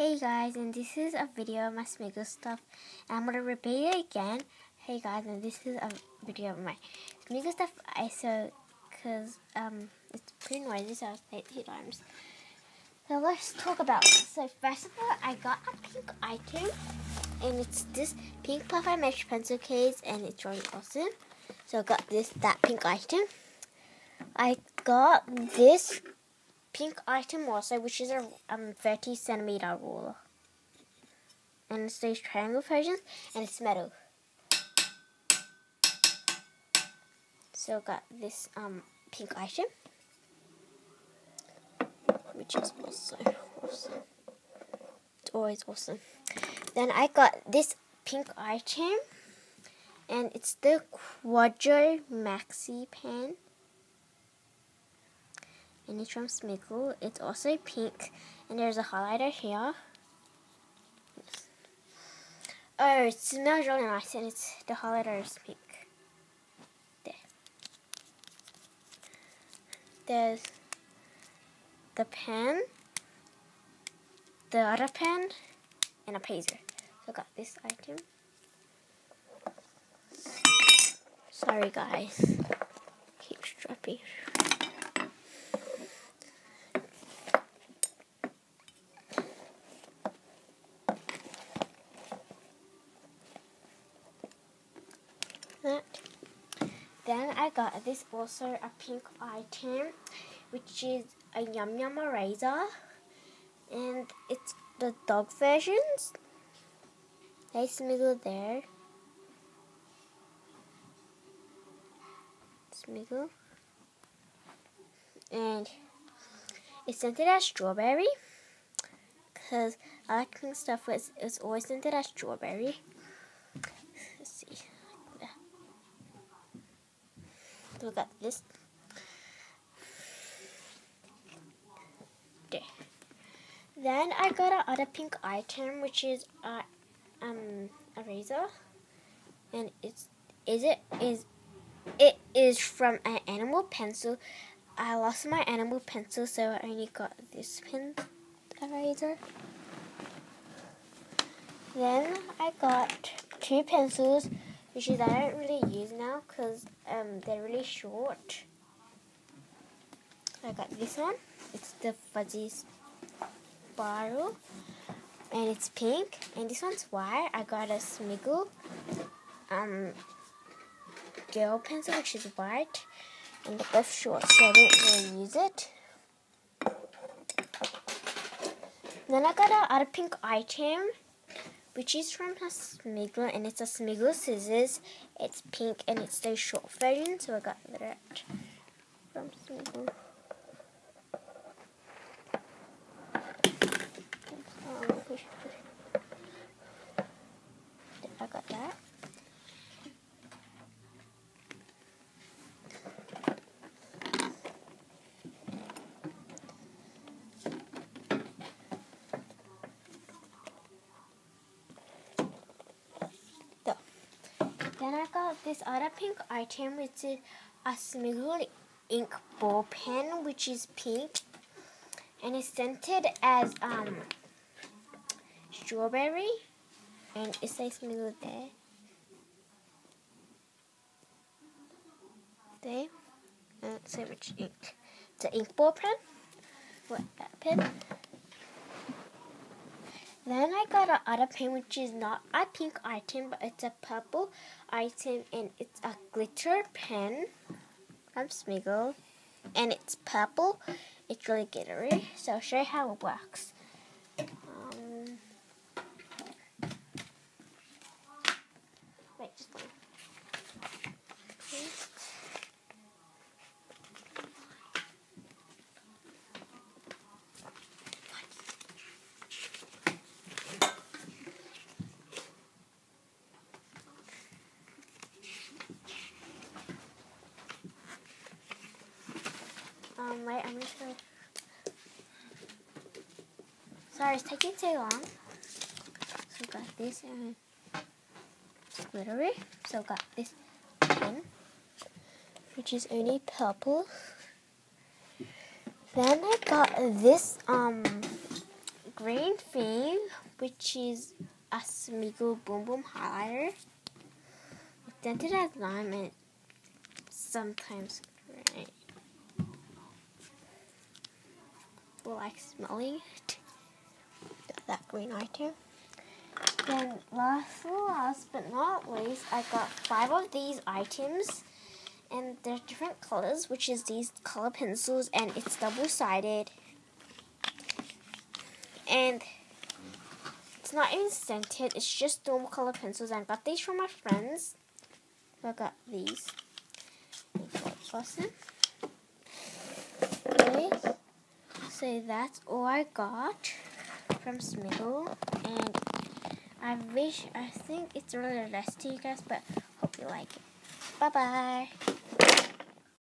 Hey guys, and this is a video of my Smiggle stuff. And I'm gonna repeat it again. Hey guys, and this is a video of my Smiggle stuff ISO, cause um it's pretty noisy, so I'll say it two times. So let's talk about it. So first of all, I got a pink item, and it's this pink puffy mesh pencil case, and it's really awesome. So I got this that pink item. I got this pink item also, which is a um, 30 centimeter ruler. And it's these triangle versions, and it's metal. So I got this um, pink item, which is also awesome. It's always awesome. Then I got this pink item, and it's the Quadro Maxi Pen and it's from Smiggle. It's also pink, and there's a highlighter here. Oh, it smells really nice, and it's the highlighter is pink. There. There's the pen, the other pen, and a pazer. So I got this item. Sorry, guys. Keep strapping. That. Then I got this also a pink item, which is a Yum Yum eraser, and it's the dog versions. They smiggle there. Smiggle. And it's scented as strawberry. Because I like pink stuff, it's, it's always scented as strawberry. Let's see. Look at this. There. Then I got another pink item, which is a um eraser, and it's is it is it is from an animal pencil. I lost my animal pencil, so I only got this pen eraser. Then I got two pencils which is I don't really use now because um, they're really short. I got this one. It's the fuzzy spiral, and it's pink. And this one's white. I got a Smiggle um, gel pencil, which is white, and they're both short, so I didn't really use it. Then I got a other pink item which is from a Smiggle, and it's a Smiggle scissors. It's pink, and it's the short version, so I got that from Smiggle. Um, I got that. Then I got this other pink item, which is a Smiggle ink ball pen, which is pink, and it's scented as um strawberry, and it says Smiggle there. There, and so much ink. An ink ball pen. What that pen? Then I got a other pen which is not a pink item but it's a purple item and it's a glitter pen from Smiggle and it's purple. It's really glittery. So I'll show you how it works. Um, wait, just one. Um, wait, I'm just gonna. Sorry, it's taking too long. So got this and it's glittery. So got this pen, which is only purple. Then I got this um green thing, which is a Smiggle Boom Boom highlighter. Dented as lime and sometimes like smelling it. That green item. Then last, last but not least, I got five of these items. And they're different colors, which is these color pencils, and it's double-sided. And it's not even scented, it's just normal color pencils. I got these from my friends. I got these. Okay. So that's all oh, I got from Smiggle. And I wish, I think it's really less to you guys, but hope you like it. Bye-bye.